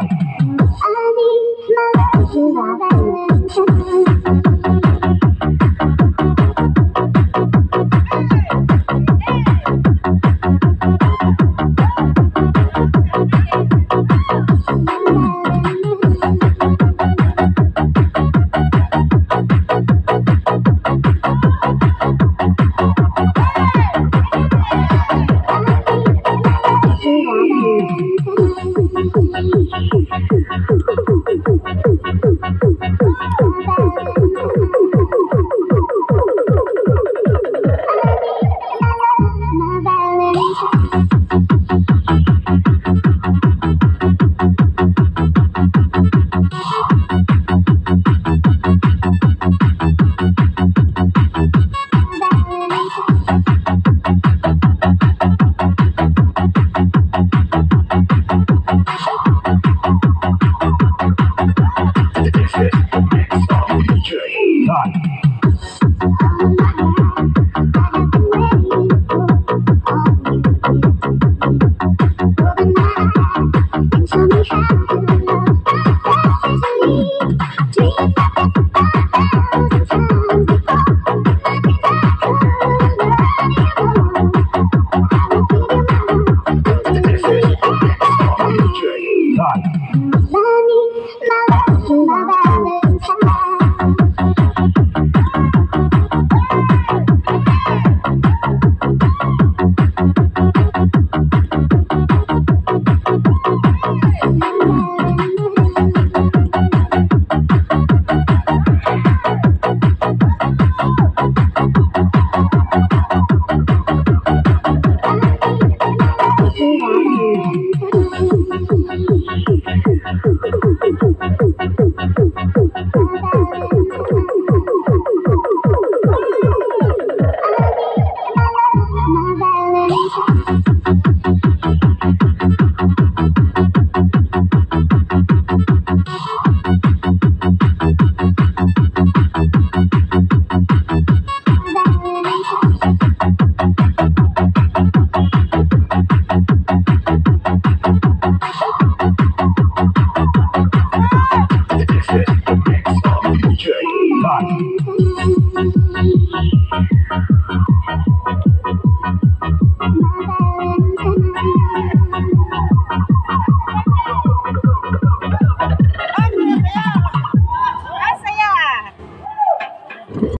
Bye. Thank you. Thank you. J. Bye.